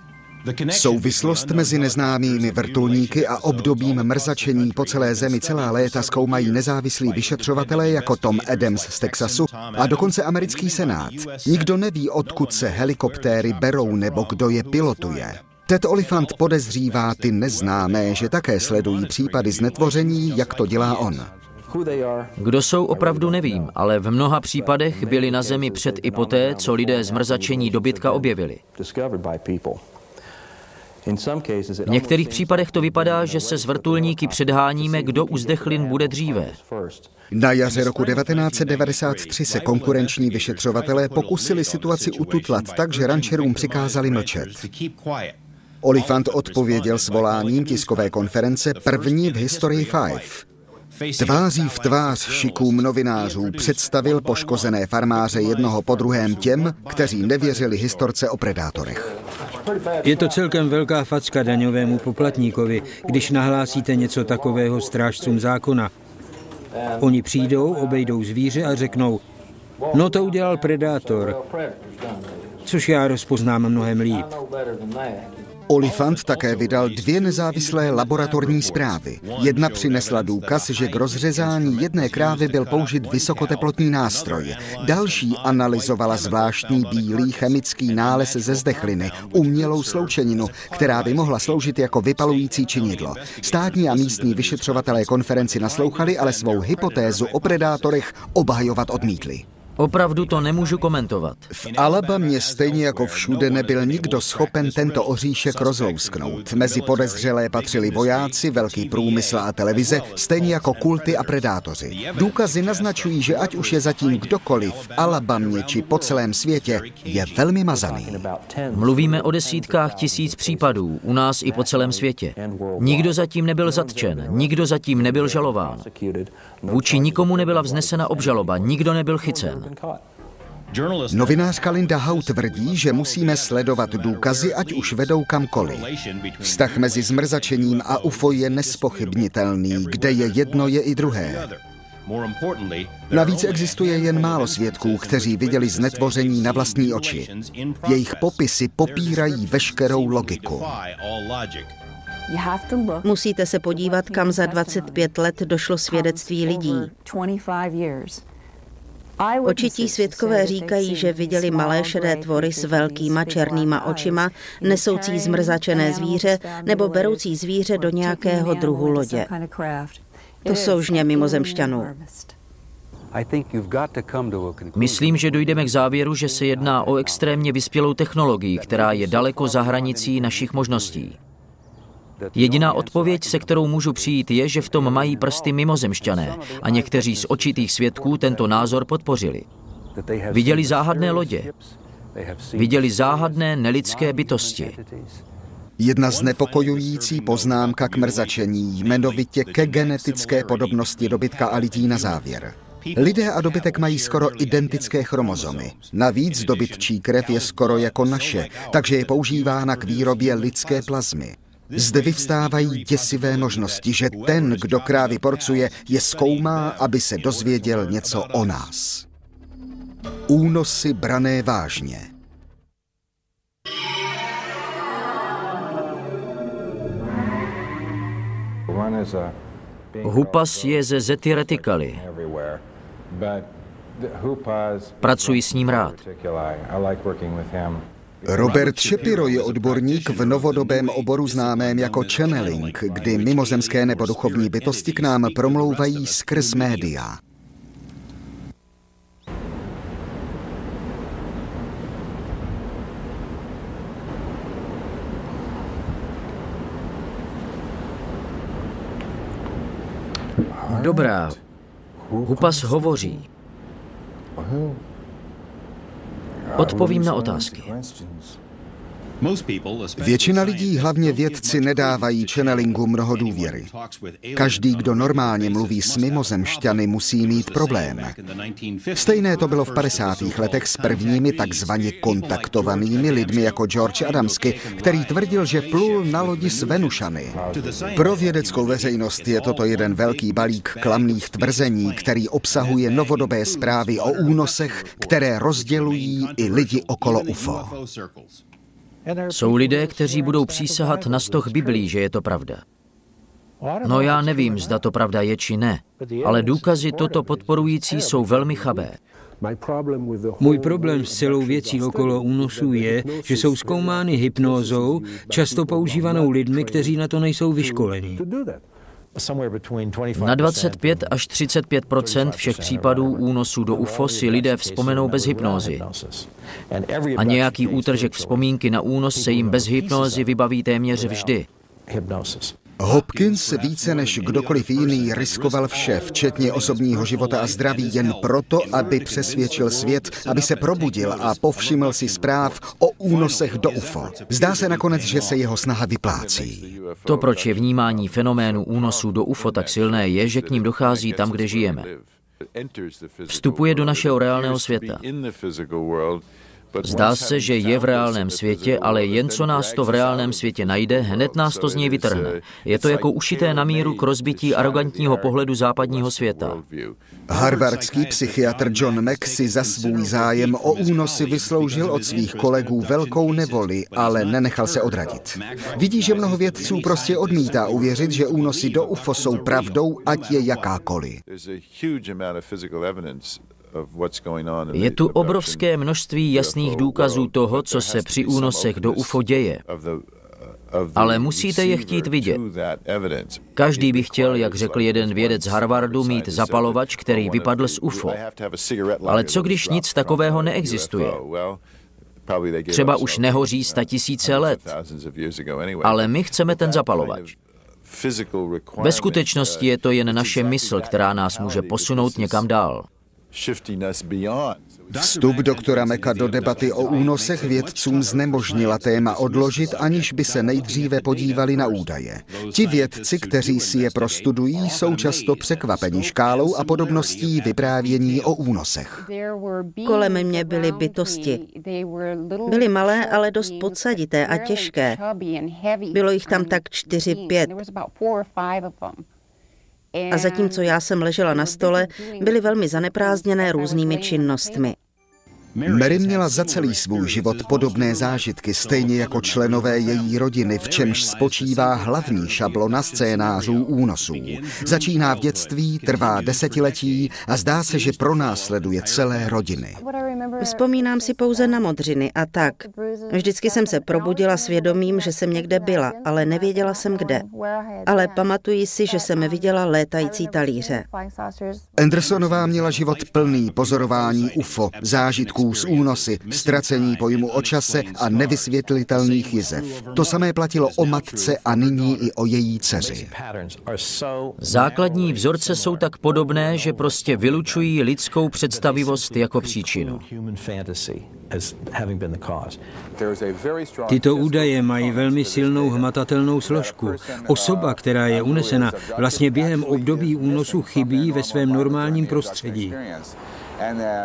Souvislost mezi neznámými vrtulníky a obdobím mrzačení po celé zemi celá léta zkoumají nezávislí vyšetřovatelé jako Tom Adams z Texasu a dokonce americký senát. Nikdo neví, odkud se helikoptéry berou nebo kdo je pilotuje. Ted Olifant podezřívá ty neznámé, že také sledují případy znetvoření, jak to dělá on. Kdo jsou opravdu nevím, ale v mnoha případech byli na zemi před i poté, co lidé zmrzačení dobytka objevili. V některých případech to vypadá, že se s vrtulníky předháníme, kdo u zdechlin bude dříve. Na jaře roku 1993 se konkurenční vyšetřovatelé pokusili situaci ututlat tak, že rančerům přikázali mlčet. Olifant odpověděl svoláním tiskové konference první v historii Five. Tváří v tvář šikům novinářů představil poškozené farmáře jednoho po druhém těm, kteří nevěřili historce o predátorech. Je to celkem velká facka daňovému poplatníkovi, když nahlásíte něco takového strážcům zákona. Oni přijdou, obejdou zvíře a řeknou, no to udělal predátor, což já rozpoznám mnohem líp. Olifant také vydal dvě nezávislé laboratorní zprávy. Jedna přinesla důkaz, že k rozřezání jedné krávy byl použit vysokoteplotní nástroj. Další analyzovala zvláštní bílý chemický nález ze zdechliny, umělou sloučeninu, která by mohla sloužit jako vypalující činidlo. Státní a místní vyšetřovatelé konferenci naslouchali, ale svou hypotézu o predátorech obhajovat odmítli. Opravdu to nemůžu komentovat. V Alabamě stejně jako všude nebyl nikdo schopen tento oříšek rozlousknout. Mezi podezřelé patřili vojáci, velký průmysl a televize, stejně jako kulty a predátoři. Důkazy naznačují, že ať už je zatím kdokoliv v Alabamě či po celém světě, je velmi mazaný. Mluvíme o desítkách tisíc případů, u nás i po celém světě. Nikdo zatím nebyl zatčen, nikdo zatím nebyl žalován. Vůči nikomu nebyla vznesena obžaloba, nikdo nebyl chycen. Novinářka Linda Hau tvrdí, že musíme sledovat důkazy, ať už vedou kamkoliv. Vztah mezi zmrzačením a UFO je nespochybnitelný, kde je jedno, je i druhé. Navíc existuje jen málo svědků, kteří viděli znetvoření na vlastní oči. Jejich popisy popírají veškerou logiku. Musíte se podívat, kam za 25 let došlo svědectví lidí. Očití svědkové říkají, že viděli malé šedé tvory s velkýma černýma očima, nesoucí zmrzačené zvíře nebo beroucí zvíře do nějakého druhu lodě. To jsou žně mimozemšťanů. Myslím, že dojdeme k závěru, že se jedná o extrémně vyspělou technologii, která je daleko za hranicí našich možností. Jediná odpověď, se kterou můžu přijít, je, že v tom mají prsty mimozemšťané a někteří z očitých svědků tento názor podpořili. Viděli záhadné lodě, viděli záhadné nelidské bytosti. Jedna znepokojující poznámka k mrzačení, jmenovitě ke genetické podobnosti dobytka a lidí na závěr. Lidé a dobytek mají skoro identické chromozomy. Navíc dobytčí krev je skoro jako naše, takže je používána k výrobě lidské plazmy. Zde vyvstávají děsivé možnosti, že ten, kdo krávy porcuje, je zkoumá, aby se dozvěděl něco o nás. Únosy brané vážně. Hupas je ze Zety reticali. Pracuji s ním rád. Robert Shapiro je odborník v novodobém oboru známém jako channeling, kdy mimozemské nebo duchovní bytosti k nám promlouvají skrz média. Dobrá. Hupas hovoří. Odpovím na otázky. Většina lidí, hlavně vědci, nedávají channelingu mnoho důvěry. Každý, kdo normálně mluví s mimozemšťany, musí mít problém. Stejné to bylo v 50. letech s prvními takzvaně kontaktovanými lidmi jako George Adamsky, který tvrdil, že plul na lodi s Venušany. Pro vědeckou veřejnost je toto jeden velký balík klamných tvrzení, který obsahuje novodobé zprávy o únosech, které rozdělují i lidi okolo UFO. Jsou lidé, kteří budou přísahat na stoch Biblí, že je to pravda. No já nevím, zda to pravda je či ne, ale důkazy toto podporující jsou velmi chabé. Můj problém s celou věcí okolo únosů je, že jsou zkoumány hypnózou, často používanou lidmi, kteří na to nejsou vyškolení. Na 25 až 35% všech případů únosů do UFO si lidé vzpomenou bez hypnózy. A nějaký útržek vzpomínky na únos se jim bez hypnózy vybaví téměř vždy. Hopkins více než kdokoliv jiný riskoval vše, včetně osobního života a zdraví, jen proto, aby přesvědčil svět, aby se probudil a povšiml si zpráv o únosech do UFO. Zdá se nakonec, že se jeho snaha vyplácí. To, proč je vnímání fenoménu únosů do UFO tak silné, je, že k ním dochází tam, kde žijeme. Vstupuje do našeho reálného světa. Zdá se, že je v reálném světě, ale jen co nás to v reálném světě najde, hned nás to z něj vytrhne. Je to jako ušité na míru k rozbití arrogantního pohledu západního světa. Harvardský psychiatr John Mack si za svůj zájem o únosy vysloužil od svých kolegů velkou nevoli, ale nenechal se odradit. Vidí, že mnoho vědců prostě odmítá uvěřit, že únosy do UFO jsou pravdou, ať je jakákoliv. Je tu obrovské množství jasných důkazů toho, co se při únosech do UFO děje. Ale musíte je chtít vidět. Každý by chtěl, jak řekl jeden vědec z Harvardu, mít zapalovač, který vypadl z UFO. Ale co když nic takového neexistuje? Třeba už nehoří sta tisíce let. Ale my chceme ten zapalovač. Ve skutečnosti je to jen naše mysl, která nás může posunout někam dál. Vstup doktora Meka do debaty o únosech vědcům znemožnila téma odložit, aniž by se nejdříve podívali na údaje. Ti vědci, kteří si je prostudují, jsou často překvapeni škálou a podobností vyprávění o únosech. Kolem mě byly bytosti. Byly malé, ale dost podsadité a těžké. Bylo jich tam tak čtyři, pět. A zatímco já jsem ležela na stole, byly velmi zaneprázdněné různými činnostmi. Mary měla za celý svůj život podobné zážitky, stejně jako členové její rodiny, v čemž spočívá hlavní šablona scénářů únosů. Začíná v dětství, trvá desetiletí a zdá se, že pronásleduje celé rodiny. Vzpomínám si pouze na modřiny a tak. Vždycky jsem se probudila svědomím, že jsem někde byla, ale nevěděla jsem kde. Ale pamatuji si, že jsem viděla létající talíře. Andersonová měla život plný pozorování UFO, zážitků z únosy, ztracení pojmu o čase a nevysvětlitelných jizev. To samé platilo o matce a nyní i o její dceři. Základní vzorce jsou tak podobné, že prostě vylučují lidskou představivost jako příčinu. Tyto údaje mají velmi silnou hmatatelnou složku. Osoba, která je unesena, vlastně během období únosu chybí ve svém normálním prostředí.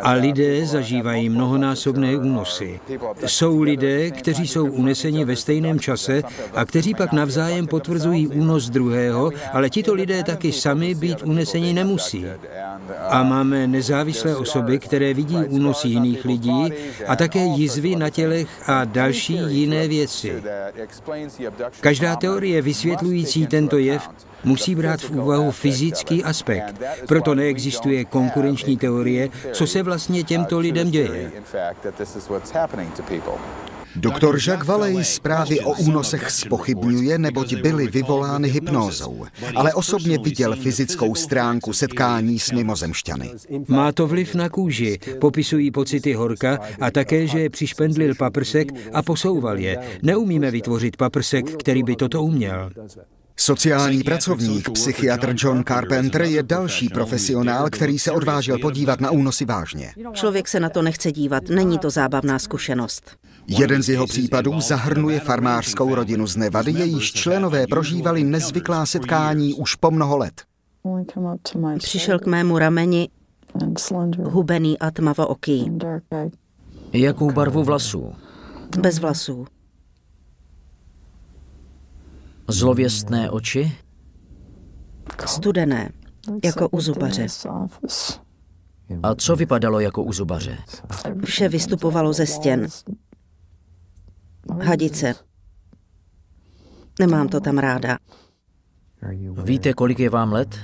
A lidé zažívají mnohonásobné únosy. Jsou lidé, kteří jsou uneseni ve stejném čase a kteří pak navzájem potvrzují únos druhého, ale tito lidé taky sami být uneseni nemusí. A máme nezávislé osoby, které vidí únosy jiných lidí a také jizvy na tělech a další jiné věci. Každá teorie vysvětlující tento jev musí brát v úvahu fyzický aspekt. Proto neexistuje konkurenční teorie, co se vlastně těmto lidem děje. Doktor Jacques Valley zprávy o únosech spochybňuje, neboť byly vyvolány hypnózou, ale osobně viděl fyzickou stránku setkání s mimozemšťany. Má to vliv na kůži, popisují pocity horka a také, že je přišpendlil paprsek a posouval je. Neumíme vytvořit paprsek, který by toto uměl. Sociální pracovník, psychiatr John Carpenter je další profesionál, který se odvážil podívat na únosy vážně. Člověk se na to nechce dívat, není to zábavná zkušenost. Jeden z jeho případů zahrnuje farmářskou rodinu z Nevady, jejíž členové prožívali nezvyklá setkání už po mnoho let. Přišel k mému rameni hubený a tmavooký. Jakou barvu vlasů? Bez vlasů. Zlověstné oči? Studené, jako u zubaře. A co vypadalo jako u zubaře? Vše vystupovalo ze stěn. Hadice. Nemám to tam ráda. Víte, kolik je vám let?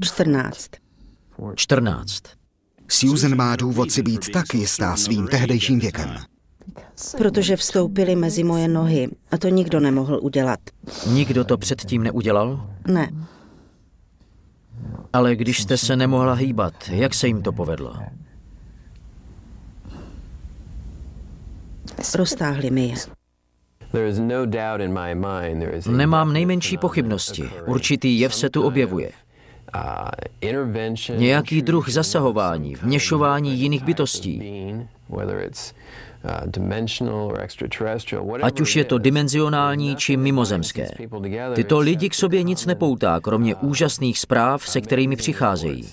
14. 14. Susan má důvod si být tak jistá svým tehdejším věkem. Protože vstoupili mezi moje nohy a to nikdo nemohl udělat. Nikdo to předtím neudělal? Ne. Ale když jste se nemohla hýbat, jak se jim to povedlo? Roztáhli mi je. Nemám nejmenší pochybnosti. Určitý jev se tu objevuje. Nějaký druh zasahování, vměšování jiných bytostí. Ať už je to dimenzionální či mimozemské. Tyto lidi k sobě nic nepoutá, kromě úžasných zpráv, se kterými přicházejí.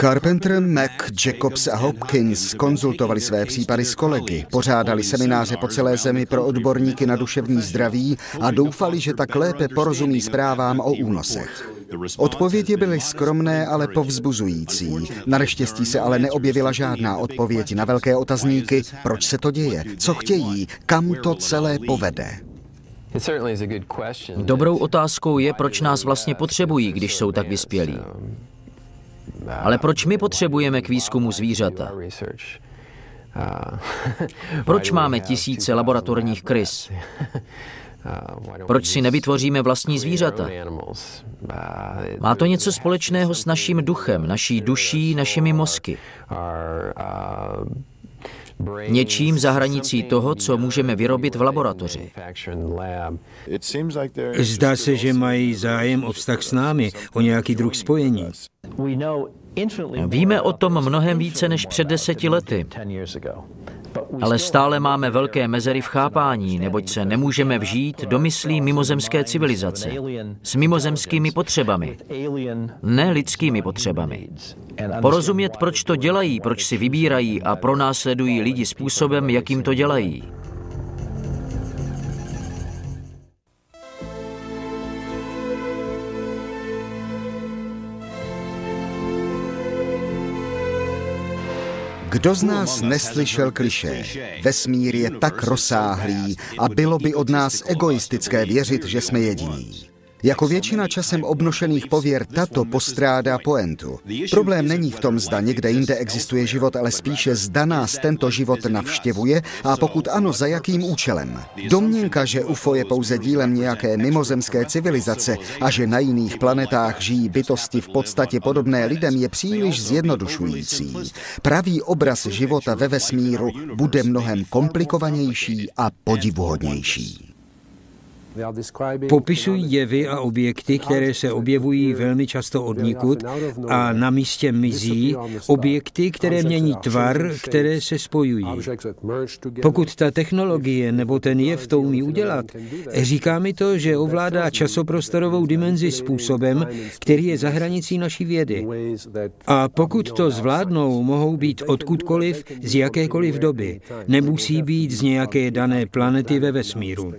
Carpenter, Mac, Jacobs a Hopkins konzultovali své případy s kolegy, pořádali semináře po celé zemi pro odborníky na duševní zdraví a doufali, že tak lépe porozumí zprávám o únosech. Odpovědi byly skromné, ale povzbuzující. Na neštěstí se ale neobjevila žádná odpověď na velké otazníky, proč se to děje, co chtějí, kam to celé povede. Dobrou otázkou je, proč nás vlastně potřebují, když jsou tak vyspělí. Ale proč my potřebujeme k výzkumu zvířata? Proč máme tisíce laboratorních krys? Proč si nevytvoříme vlastní zvířata? Má to něco společného s naším duchem, naší duší, našimi mozky. Něčím za hranicí toho, co můžeme vyrobit v laboratoři. Zdá se, že mají zájem o vztah s námi, o nějaký druh spojení. Víme o tom mnohem více než před deseti lety. Ale stále máme velké mezery v chápání, neboť se nemůžeme vžít do myslí mimozemské civilizace s mimozemskými potřebami, ne lidskými potřebami. Porozumět, proč to dělají, proč si vybírají a pronásledují lidi způsobem, jakým to dělají. Kdo z nás neslyšel kliše? Vesmír je tak rozsáhlý a bylo by od nás egoistické věřit, že jsme jediní. Jako většina časem obnošených pověr tato postrádá poentu. Problém není v tom, zda někde jinde existuje život, ale spíše zda nás tento život navštěvuje a pokud ano, za jakým účelem. Domněnka, že UFO je pouze dílem nějaké mimozemské civilizace a že na jiných planetách žijí bytosti v podstatě podobné lidem, je příliš zjednodušující. Pravý obraz života ve vesmíru bude mnohem komplikovanější a podivuhodnější. Popisují jevy a objekty, které se objevují velmi často odnikud a na místě mizí, objekty, které mění tvar, které se spojují. Pokud ta technologie nebo ten jev to umí udělat, říká mi to, že ovládá časoprostorovou dimenzi způsobem, který je za hranicí naší vědy. A pokud to zvládnou, mohou být odkudkoliv, z jakékoliv doby. Nemusí být z nějaké dané planety ve vesmíru.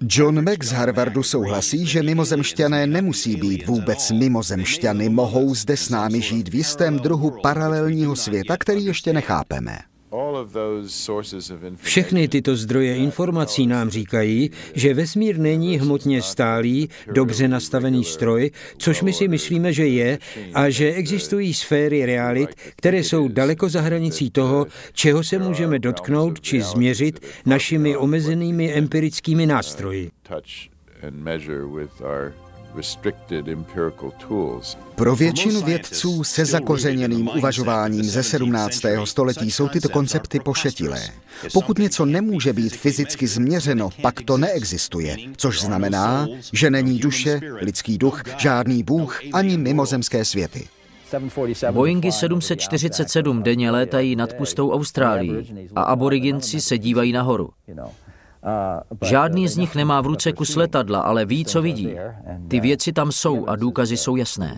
John Mack z Harvardu souhlasí, že mimozemšťané nemusí být vůbec mimozemšťany, mohou zde s námi žít v jistém druhu paralelního světa, který ještě nechápeme. Všechny tyto zdroje informací nám říkají, že vesmír není hmotně stálý, dobře nastavený stroj, což my si myslíme, že je, a že existují sféry realit, které jsou daleko za hranicí toho, čeho se můžeme dotknout či změřit našimi omezenými empirickými nástroji. Pro většinu vědců se zakořeněným uvažováním ze 17. století jsou tyto koncepty pošetilé. Pokud něco nemůže být fyzicky změřeno, pak to neexistuje, což znamená, že není duše, lidský duch, žádný bůh ani mimozemské světy. Boeingy 747 denně létají nad pustou Austrálií a aboriginci se dívají nahoru. Žádný z nich nemá v ruce kus letadla, ale ví, co vidí. Ty věci tam jsou a důkazy jsou jasné.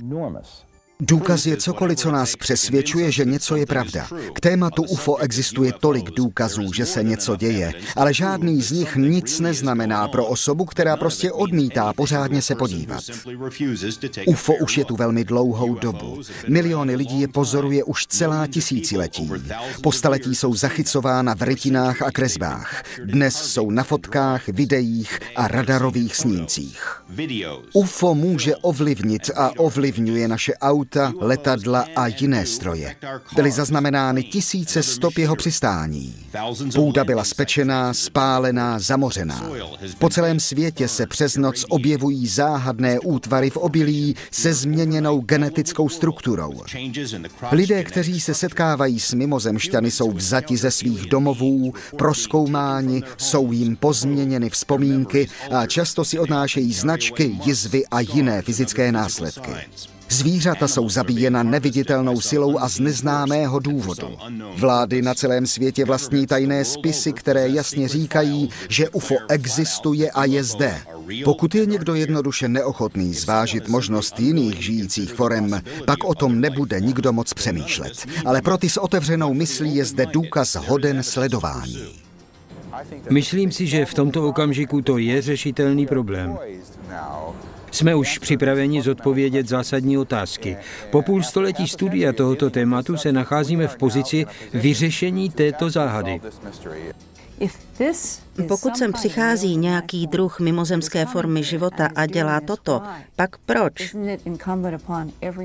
Důkaz je cokoliv, co nás přesvědčuje, že něco je pravda. K tématu UFO existuje tolik důkazů, že se něco děje, ale žádný z nich nic neznamená pro osobu, která prostě odmítá pořádně se podívat. UFO už je tu velmi dlouhou dobu. Miliony lidí je pozoruje už celá tisíciletí. Po staletí jsou zachycována v rytinách a kresbách. Dnes jsou na fotkách, videích a radarových snímcích. UFO může ovlivnit a ovlivňuje naše auto auta, letadla a jiné stroje. Byly zaznamenány tisíce stop jeho přistání. Půda byla spečená, spálená, zamořená. Po celém světě se přes noc objevují záhadné útvary v obilí se změněnou genetickou strukturou. Lidé, kteří se setkávají s mimozemšťany, jsou vzati ze svých domovů, proskoumáni, jsou jim pozměněny vzpomínky a často si odnášejí značky, jizvy a jiné fyzické následky. Zvířata jsou zabíjena neviditelnou silou a z neznámého důvodu. Vlády na celém světě vlastní tajné spisy, které jasně říkají, že UFO existuje a je zde. Pokud je někdo jednoduše neochotný zvážit možnost jiných žijících forem, pak o tom nebude nikdo moc přemýšlet. Ale pro ty s otevřenou myslí je zde důkaz hoden sledování. Myslím si, že v tomto okamžiku to je řešitelný problém. Jsme už připraveni zodpovědět zásadní otázky. Po půl století studia tohoto tématu se nacházíme v pozici vyřešení této záhady. Pokud sem přichází nějaký druh mimozemské formy života a dělá toto, pak proč?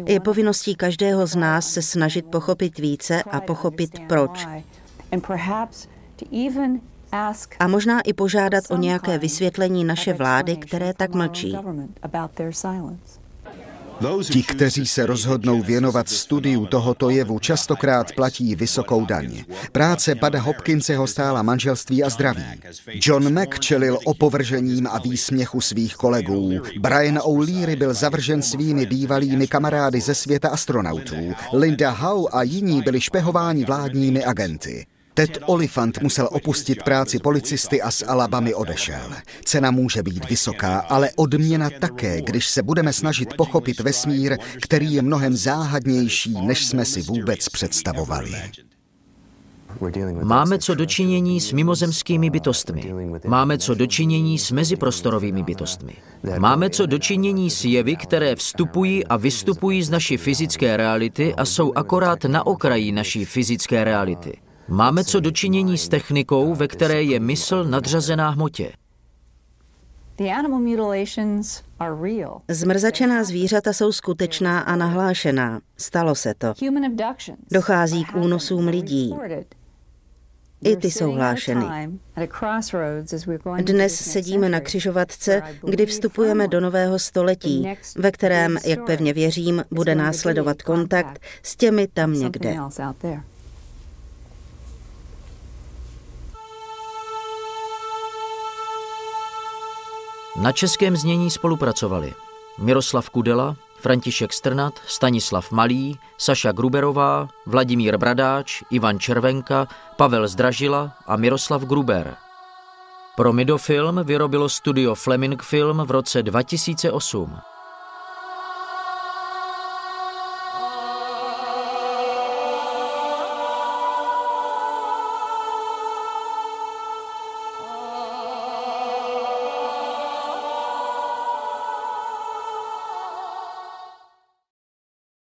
Je povinností každého z nás se snažit pochopit více a pochopit proč a možná i požádat o nějaké vysvětlení naše vlády, které tak mlčí. Ti, kteří se rozhodnou věnovat studiu tohoto jevu, častokrát platí vysokou daň. Práce Bada Hopkinse ho stála manželství a zdraví. John Mack čelil opovržením a výsměchu svých kolegů. Brian O'Leary byl zavržen svými bývalými kamarády ze světa astronautů. Linda Howe a jiní byli špehováni vládními agenty. Ted Olifant musel opustit práci policisty a z Alabamy odešel. Cena může být vysoká, ale odměna také, když se budeme snažit pochopit vesmír, který je mnohem záhadnější, než jsme si vůbec představovali. Máme co dočinění s mimozemskými bytostmi. Máme co dočinění s meziprostorovými bytostmi. Máme co dočinění s jevy, které vstupují a vystupují z naší fyzické reality a jsou akorát na okraji naší fyzické reality. Máme co dočinění s technikou, ve které je mysl nadřazená hmotě. Zmrzačená zvířata jsou skutečná a nahlášená. Stalo se to. Dochází k únosům lidí. I ty jsou hlášeny. Dnes sedíme na křižovatce, kdy vstupujeme do nového století, ve kterém, jak pevně věřím, bude následovat kontakt s těmi tam někde. Na českém znění spolupracovali Miroslav Kudela, František Strnat, Stanislav Malý, Saša Gruberová, Vladimír Bradáč, Ivan Červenka, Pavel Zdražila a Miroslav Gruber. Pro Midofilm vyrobilo studio Fleming Film v roce 2008.